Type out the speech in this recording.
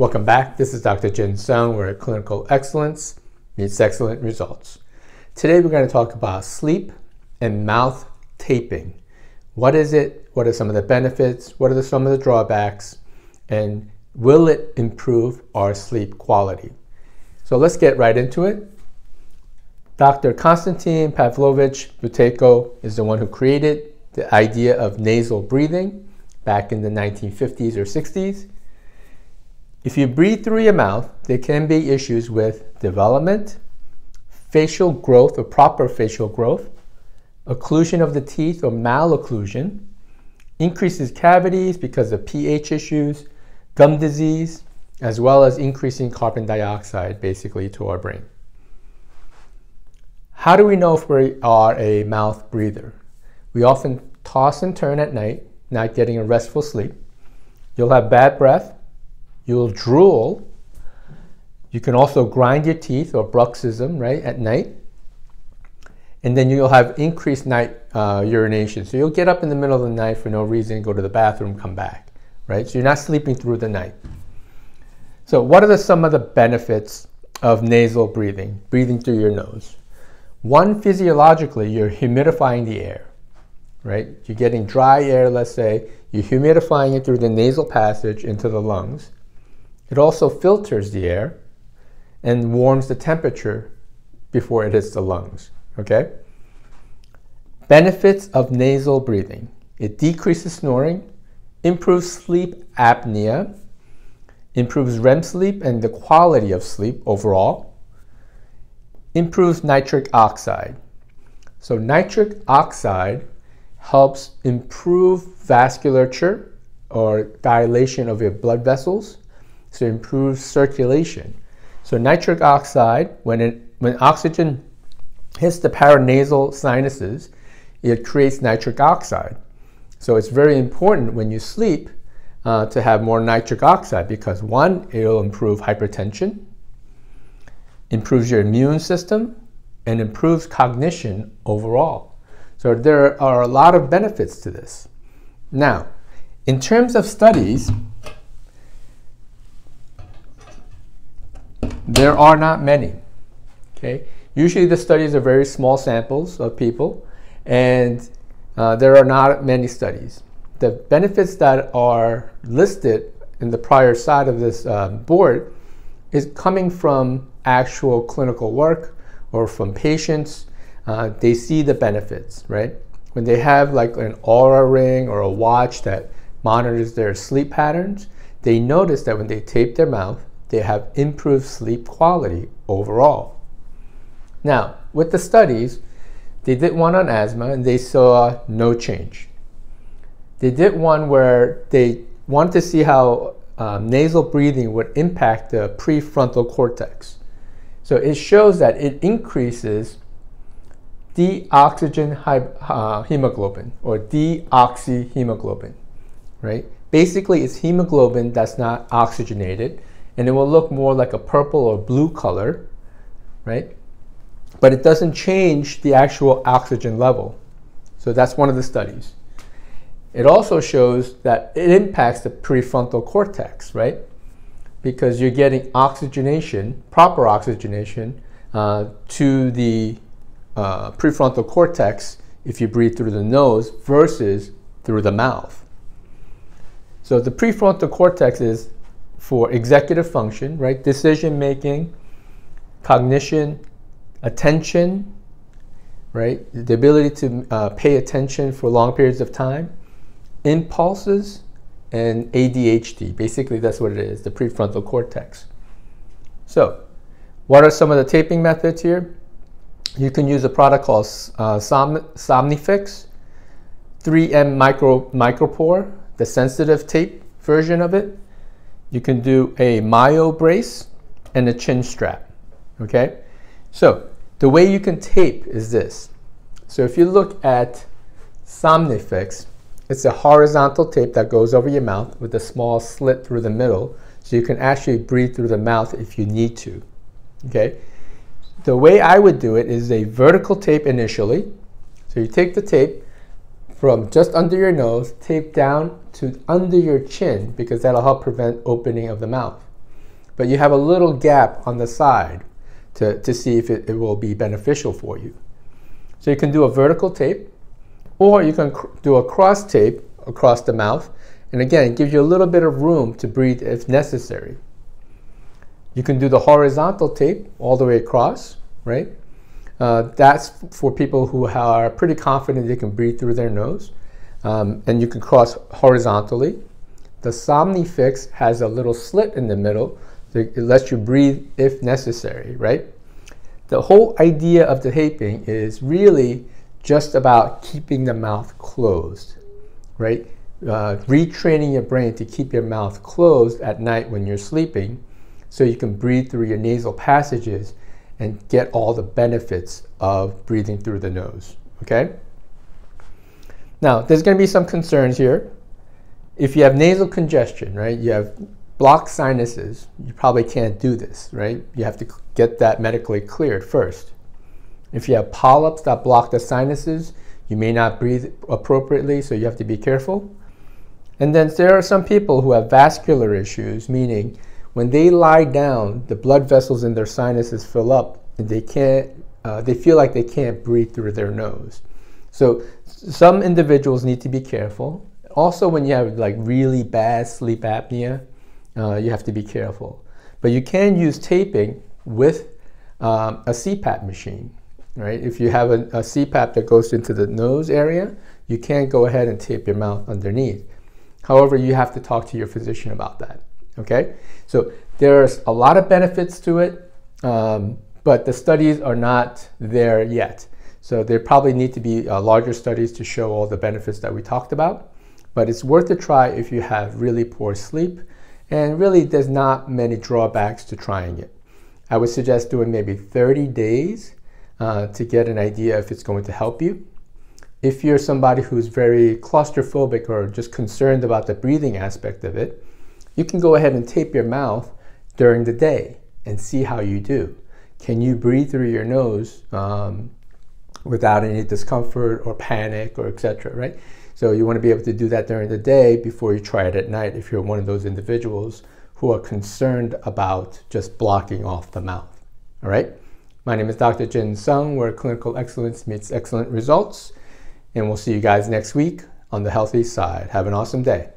Welcome back. This is Dr. Jin Sung. We're at Clinical Excellence Meets Excellent Results. Today we're going to talk about sleep and mouth taping. What is it? What are some of the benefits? What are some of the drawbacks? And will it improve our sleep quality? So let's get right into it. Dr. Konstantin Pavlovich Buteyko is the one who created the idea of nasal breathing back in the 1950s or 60s. If you breathe through your mouth, there can be issues with development, facial growth or proper facial growth, occlusion of the teeth or malocclusion, increases cavities because of pH issues, gum disease, as well as increasing carbon dioxide basically to our brain. How do we know if we are a mouth breather? We often toss and turn at night, not getting a restful sleep. You'll have bad breath, You'll drool. You can also grind your teeth or bruxism, right, at night. And then you'll have increased night uh, urination. So you'll get up in the middle of the night for no reason, go to the bathroom, come back, right? So you're not sleeping through the night. So what are the, some of the benefits of nasal breathing, breathing through your nose? One, physiologically, you're humidifying the air, right? You're getting dry air, let's say, you're humidifying it through the nasal passage into the lungs. It also filters the air and warms the temperature before it hits the lungs. Okay? Benefits of nasal breathing it decreases snoring, improves sleep apnea, improves REM sleep and the quality of sleep overall, improves nitric oxide. So, nitric oxide helps improve vasculature or dilation of your blood vessels so it improves circulation. So nitric oxide, when, it, when oxygen hits the paranasal sinuses, it creates nitric oxide. So it's very important when you sleep uh, to have more nitric oxide because one, it'll improve hypertension, improves your immune system, and improves cognition overall. So there are a lot of benefits to this. Now, in terms of studies, There are not many. Okay, usually the studies are very small samples of people, and uh, there are not many studies. The benefits that are listed in the prior side of this uh, board is coming from actual clinical work or from patients. Uh, they see the benefits, right? When they have like an Oura ring or a watch that monitors their sleep patterns, they notice that when they tape their mouth, they have improved sleep quality overall. Now, with the studies, they did one on asthma and they saw no change. They did one where they wanted to see how um, nasal breathing would impact the prefrontal cortex. So it shows that it increases deoxygen uh, hemoglobin or deoxyhemoglobin, right? Basically, it's hemoglobin that's not oxygenated and it will look more like a purple or blue color, right? But it doesn't change the actual oxygen level. So that's one of the studies. It also shows that it impacts the prefrontal cortex, right? Because you're getting oxygenation, proper oxygenation, uh, to the uh, prefrontal cortex if you breathe through the nose versus through the mouth. So the prefrontal cortex is for executive function, right? Decision making, cognition, attention, right? The ability to uh, pay attention for long periods of time, impulses, and ADHD. Basically, that's what it is the prefrontal cortex. So, what are some of the taping methods here? You can use a product called uh, Som- Somnifix, 3M Micro Micropore, the sensitive tape version of it you can do a Myobrace and a chin strap. Okay? So the way you can tape is this. So if you look at Somnifix, it's a horizontal tape that goes over your mouth with a small slit through the middle so you can actually breathe through the mouth if you need to. Okay? The way I would do it is a vertical tape initially. So you take the tape, from just under your nose, tape down to under your chin because that'll help prevent opening of the mouth. but you have a little gap on the side to, to see if it, it will be beneficial for you. So you can do a vertical tape, or you can do a cross tape across the mouth, and again, it gives you a little bit of room to breathe if necessary. You can do the horizontal tape all the way across, right? Uh, that's for people who are pretty confident they can breathe through their nose. Um, and you can cross horizontally. The Somnifix has a little slit in the middle, it lets you breathe if necessary, right? The whole idea of the taping is really just about keeping the mouth closed, right? Uh, retraining your brain to keep your mouth closed at night when you're sleeping so you can breathe through your nasal passages and get all the benefits of breathing through the nose, okay? Now, there's going to be some concerns here. If you have nasal congestion, right, you have blocked sinuses, you probably can't do this, right? You have to get that medically cleared first. If you have polyps that block the sinuses, you may not breathe appropriately, so you have to be careful. And then there are some people who have vascular issues, meaning when they lie down, the blood vessels in their sinuses fill up and they can't, uh, they feel like they can't breathe through their nose. So some individuals need to be careful. Also, when you have like really bad sleep apnea, uh, you have to be careful. But you can use taping with um, a CPAP machine, right? If you have a, a CPAP that goes into the nose area, you can't go ahead and tape your mouth underneath. However, you have to talk to your physician about that. Okay, so there's a lot of benefits to it, um, but the studies are not there yet. So there probably need to be uh, larger studies to show all the benefits that we talked about. But it's worth a try if you have really poor sleep, and really there's not many drawbacks to trying it. I would suggest doing maybe 30 days uh, to get an idea if it's going to help you. If you're somebody who's very claustrophobic or just concerned about the breathing aspect of it, you can go ahead and tape your mouth during the day and see how you do. Can you breathe through your nose um, without any discomfort or panic or etc. Right? So you want to be able to do that during the day before you try it at night. If you're one of those individuals who are concerned about just blocking off the mouth. All right. My name is Dr. Jin Sung, where clinical excellence meets excellent results, and we'll see you guys next week on the healthy side. Have an awesome day.